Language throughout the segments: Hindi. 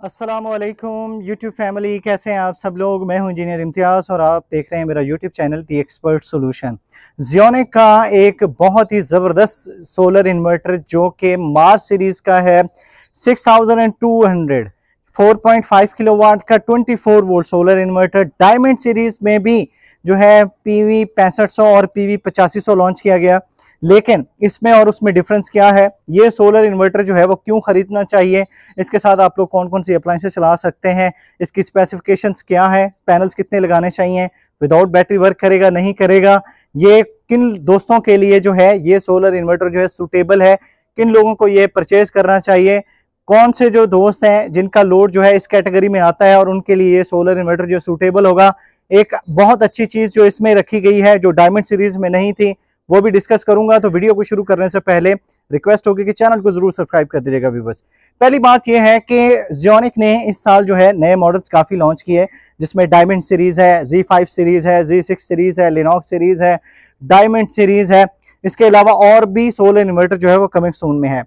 असलम यूट्यूब फैमिली कैसे हैं आप सब लोग? मैं हूँ इंजीनियर इम्तियाज़ और आप देख रहे हैं मेरा YouTube channel the expert solution जियोनिक का एक बहुत ही ज़बरदस्त सोलर इन्वर्टर जो कि मार्च सीरीज़ का है 6200 4.5 किलोवाट का 24 volt solar inverter diamond series में भी जो है पी वी और पी वी लॉन्च किया गया। लेकिन इसमें और उसमें डिफरेंस क्या है? ये सोलर इन्वर्टर जो है वो क्यों खरीदना चाहिए? इसके साथ आप लोग कौन कौन सी अप्लाइंसेस चला सकते हैं? इसकी स्पेसिफिकेशंस क्या है? पैनल्स कितने लगाने चाहिए? विदाउट बैटरी वर्क करेगा, नहीं करेगा? ये किन दोस्तों के लिए जो है, ये सोलर इन्वर्टर जो है सुटेबल है? किन लोगों को ये परचेज करना चाहिए? कौन से जो दोस्त हैं, जिनका लोड जो है इस कैटेगरी में आता है और उनके लिए ये सोलर इन्वर्टर जो सूटेबल होगा? एक बहुत अच्छी चीज़ जो इसमें रखी गई है, जो डायमंड सीरीज़ में नहीं थी वो भी डिस्कस करूँगा तो वीडियो को शुरू करने से पहले रिक्वेस्ट होगी कि चैनल को ज़रूर सब्सक्राइब कर दीजिएगा व्यूवर्स पहली बात यह है कि जियोनिक ने इस साल जो है नए मॉडल्स काफ़ी लॉन्च किए जिसमें डायमंड सीरीज़ है जी फाइव सीरीज़ है जी सिक्स सीरीज़ है लिनॉक्स सीरीज़ है डायमंड सीरीज़ है। इसके अलावा और भी सोलर इन्वर्टर जो है वो कमिंग सून में है।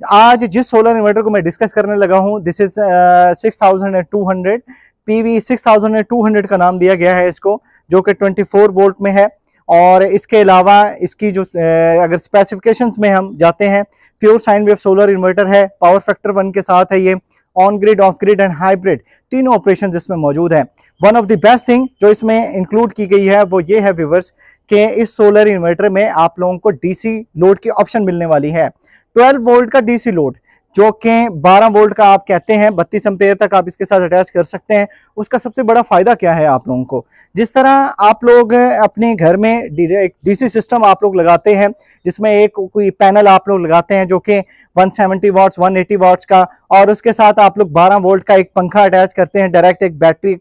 आज जिस सोलर इन्वर्टर को मैं डिस्कस करने लगा हूँ this is six thousand and two hundred PV six thousand and two hundred का नाम दिया गया है इसको, जो कि ट्वेंटी फोर वोल्ट में है। और इसके अलावा इसकी जो अगर स्पेसिफिकेशंस में हम जाते हैं pure sine wave solar inverter है पावर फैक्टर वन के साथ है ये on grid off grid and hybrid तीनों ऑपरेशन इसमें मौजूद हैं। One of the best thing जो इसमें इंक्लूड की गई है, वो ये है व्यूवर्स कि इस सोलर इन्वर्टर में आप लोगों को डीसी लोड की ऑप्शन मिलने वाली है। 12 वोल्ट का डीसी लोड जो कि 12 वोल्ट का आप कहते हैं, बत्तीस एम्पेयर तक आप इसके साथ अटैच कर सकते हैं। उसका सबसे बड़ा फ़ायदा क्या है आप लोगों को? जिस तरह आप लोग अपने घर में डीसी सिस्टम आप लोग लगाते हैं, जिसमें एक कोई पैनल आप लोग लगाते हैं जो कि 170 सेवेंटी वाट्स 180 वाट्स का, और उसके साथ आप लोग 12 वोल्ट का एक पंखा अटैच करते हैं डायरेक्ट एक बैटरी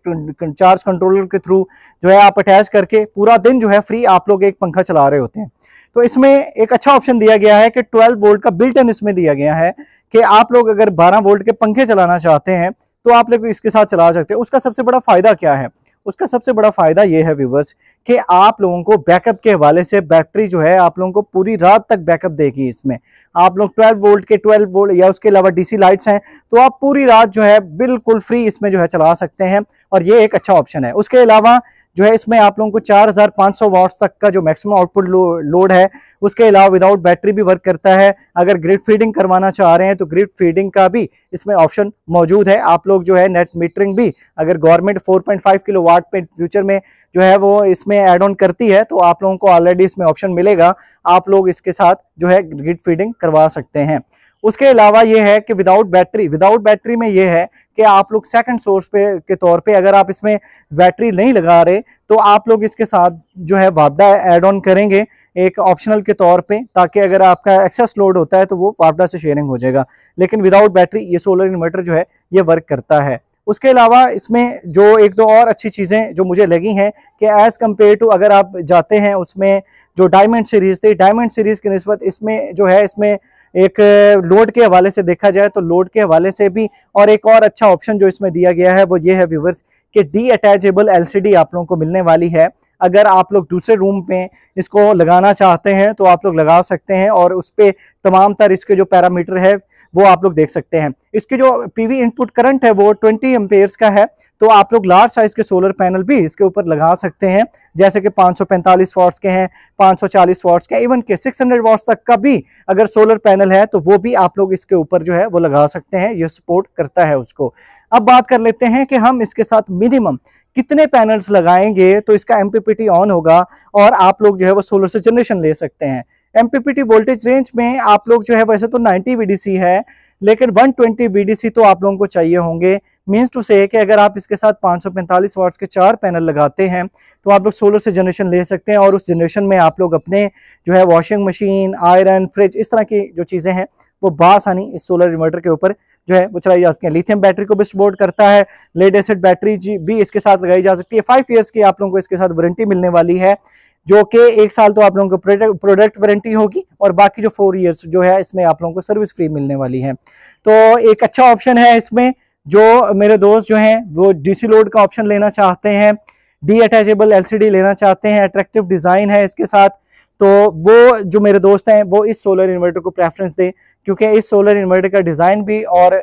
चार्ज कंट्रोलर के थ्रू जो है आप अटैच करके पूरा दिन जो है फ्री आप लोग एक पंखा चला रहे होते हैं। तो इसमें एक अच्छा ऑप्शन दिया गया है कि 12 वोल्ट का बिल्ट इन इसमें दिया गया है कि आप लोग अगर 12 वोल्ट के पंखे चलाना चाहते हैं तो आप लोग इसके साथ चला सकते हैं। उसका सबसे बड़ा फ़ायदा क्या है? उसका सबसे बड़ा फ़ायदा यह है व्यूवर्स कि आप लोगों को बैकअप के हवाले से बैटरी जो है आप लोगों को पूरी रात तक बैकअप देगी इसमें। आप लोग 12 वोल्ट के 12 वोल्ट या उसके अलावा डीसी लाइट्स हैं तो आप पूरी रात जो है बिल्कुल फ्री इसमें जो है चला सकते हैं और ये एक अच्छा ऑप्शन है। उसके अलावा जो है इसमें आप लोगों को 4500 वाट्स तक का जो मैक्सिमम आउटपुट लो, लोड है उसके अलावा विदाउट बैटरी भी वर्क करता है। अगर ग्रिड फीडिंग करवाना चाह रहे हैं तो ग्रिड फीडिंग का भी इसमें ऑप्शन मौजूद है। आप लोग जो है नेट मीटरिंग भी अगर गवर्नमेंट 4.5 किलो वाट पे फ्यूचर में जो है वो इसमें एड ऑन करती है तो आप लोगों को ऑलरेडी इसमें ऑप्शन मिलेगा। आप लोग इसके साथ जो है ग्रिड फीडिंग करवा सकते हैं। उसके अलावा ये है कि विदाउट बैटरी विदाउट बैटरी में ये है कि आप लोग सेकंड सोर्स पे, के तौर पे अगर आप इसमें बैटरी नहीं लगा रहे तो आप लोग इसके साथ जो है वापडा एड ऑन करेंगे एक ऑप्शनल के तौर पे, ताकि अगर आपका एक्सेस लोड होता है तो वो वापडा से शेयरिंग हो जाएगा। लेकिन विदाउट बैटरी ये सोलर इन्वर्टर जो है, ये वर्क करता है। उसके अलावा इसमें जो एक दो और अच्छी चीज़ें जो मुझे लगी हैं कि एज़ कंपेयर टू अगर आप जाते हैं उसमें जो डायमंड सीरीज़ थी डायमंड सीरीज़ की नस्बत इसमें जो है, इसमें एक लोड के हवाले से देखा जाए तो लोड के हवाले से भी और एक और अच्छा ऑप्शन जो इसमें दिया गया है वो ये है व्यूवर्स कि डी अटैचेबल एलसीडी आप लोगों को मिलने वाली है। अगर आप लोग दूसरे रूम में इसको लगाना चाहते हैं तो आप लोग लगा सकते हैं और उस पर तमाम तर इसके जो पैरामीटर है वो आप लोग देख सकते हैं। इसके जो पीवी इनपुट करंट है, वो 20 एम्पेयर्स का है। तो आप लोग लार्ज साइज़ के सोलर पैनल भी इसके ऊपर लगा सकते हैं। जैसे कि 545 वॉट्स के हैं 540 वॉट्स के इवन के 600 वॉट्स तक का भी अगर सोलर पैनल है तो वो भी आप लोग इसके ऊपर जो है, वो लगा सकते हैं। ये सपोर्ट करता है उसको। अब बात कर लेते हैं कि हम इसके साथ मिनिमम कितने पैनल्स लगाएँगे तो इसका एमपीपीटी ऑन होगा और आप लोग जो है, वो सोलर से जनरेशन ले सकते हैं। एमपीपीटी वोल्टेज रेंज में आप लोग जो है, वैसे तो 90 वीडीसी है, लेकिन 120 वीडीसी तो आप लोगों को चाहिए होंगे। मीन्स टू से कि अगर आप इसके साथ 545 वाट्स के चार पैनल लगाते हैं तो आप लोग सोलर से जनरेशन ले सकते हैं और उस जनरेशन में आप लोग अपने जो है वॉशिंग मशीन आयरन फ्रिज इस तरह की जो चीज़ें हैं, वो बासानी इस सोलर इन्वर्टर के ऊपर जो है वो चलाई जा सकती है। लिथियम बैटरी को भी सपोर्ट करता है लेड एसिड बैटरी भी इसके साथ लगाई जा सकती है। फाइव ईयर्स की आप लोगों को इसके साथ वारंटी मिलने वाली है। जो कि एक साल तो आप लोगों को प्रोडक्ट वारंटी होगी और बाकी जो फोर ईयर्स जो है, इसमें आप लोगों को सर्विस फ्री मिलने वाली है। तो एक अच्छा ऑप्शन है इसमें जो मेरे दोस्त जो हैं, वो डीसी लोड का ऑप्शन लेना चाहते हैं डी अटैचेबल एलसीडी लेना चाहते हैं अट्रैक्टिव डिज़ाइन है इसके साथ। तो वो जो मेरे दोस्त हैं, वो इस सोलर इन्वर्टर को प्रेफरेंस दें। क्योंकि इस सोलर इन्वर्टर का डिज़ाइन भी और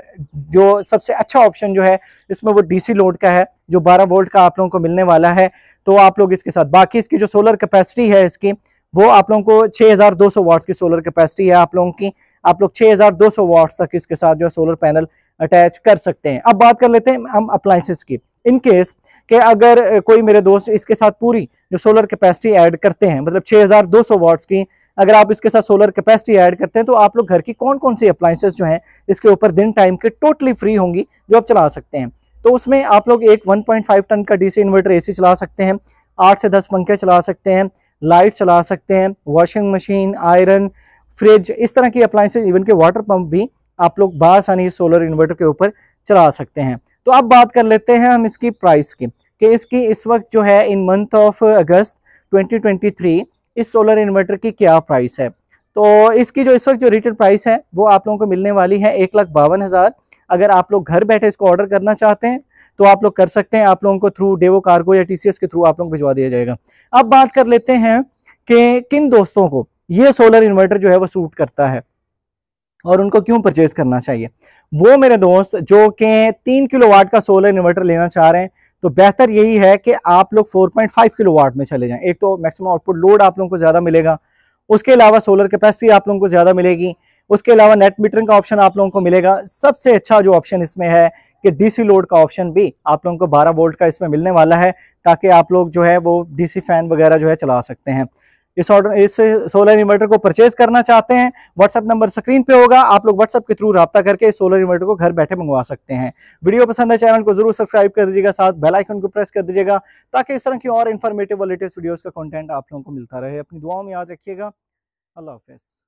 जो सबसे अच्छा ऑप्शन जो है, इसमें वो डीसी लोड का है, जो 12 वोल्ट का आप लोगों को मिलने वाला है। तो आप लोग इसके साथ, बाकी इसकी जो सोलर कैपेसिटी है इसकी, वो आप लोगों को 6200 वाट्स की सोलर कैपेसिटी है आप लोगों की। आप लोग 6200 वाट्स तक इसके साथ जो सोलर पैनल अटैच कर सकते हैं। अब बात कर लेते हैं हम अप्लाइंसिस की। इनकेस कि अगर कोई मेरे दोस्त इसके साथ पूरी जो सोलर कैपेसिटी ऐड करते हैं मतलब 6200 वाट्स की अगर आप इसके साथ सोलर कैपेसिटी ऐड करते हैं तो आप लोग घर की कौन कौन सी अप्लाइंसेस जो हैं, इसके ऊपर दिन टाइम के टोटली फ्री होंगी, जो आप चला सकते हैं। तो उसमें आप लोग एक 1.5 टन का डीसी इन्वर्टर एसी चला सकते हैं, आठ से दस पंखे चला सकते हैं लाइट चला सकते हैं वॉशिंग मशीन आयरन फ्रिज इस तरह की अप्लाइंसेज इवन के वाटर पंप भी आप लोग बासानी सोलर इन्वर्टर के ऊपर चला सकते हैं। तो अब बात कर लेते हैं हम इसकी प्राइस की, कि इसकी इस वक्त जो है इन मंथ ऑफ़ अगस्त 2023 इस सोलर इन्वर्टर की क्या प्राइस है? तो इसकी जो इस वक्त जो रिटेल प्राइस है, वो आप लोगों को मिलने वाली है एक लाख बावन हज़ार। अगर आप लोग घर बैठे इसको ऑर्डर करना चाहते हैं तो आप लोग कर सकते हैं, आप लोगों को थ्रू डेवो कार्गो या टीसीएस के थ्रू आप लोगों को भिजवा दिया जाएगा। अब बात कर लेते हैं कि किन दोस्तों को ये सोलर इन्वर्टर जो है वो सूट करता है और उनको क्यों परचेज करना चाहिए? वो मेरे दोस्त जो कि तीन किलो वाट का सोलर इन्वर्टर लेना चाह रहे हैं तो बेहतर यही है कि आप लोग 4.5 किलो वाट में चले जाएँ। एक तो मैक्सिमम आउटपुट लोड आप लोगों को ज़्यादा मिलेगा। उसके अलावा सोलर कैपेसिटी आप लोगों को ज़्यादा मिलेगी। उसके अलावा नेट मीटरिंग का ऑप्शन आप लोगों को मिलेगा। सबसे अच्छा जो ऑप्शन इसमें है कि डीसी लोड का ऑप्शन भी आप लोगों को 12 वोल्ट का इसमें मिलने वाला है, ताकि आप लोग जो है वो डीसी फ़ैन वगैरह जो है चला सकते हैं। इस ऑर्डर, इस सोलर इन्वर्टर को परचेज करना चाहते हैं व्हाट्सअप नंबर स्क्रीन पे होगा, आप लोग व्हाट्सएप के थ्रू रब्ता करके इस सोलर इन्वर्टर को घर बैठे मंगवा सकते हैं। वीडियो पसंद है चैनल को ज़रूर सब्सक्राइब कर दीजिएगा, साथ बेल आइकन को प्रेस कर दीजिएगा, ताकि इस तरह की और इन्फॉर्मेटिव और लेटेस्ट वीडियोज़ का कॉन्टेंट आप लोगों को मिलता रहे। अपनी दुआओं में याद रखिएगा। अल्लाह हाफिज़।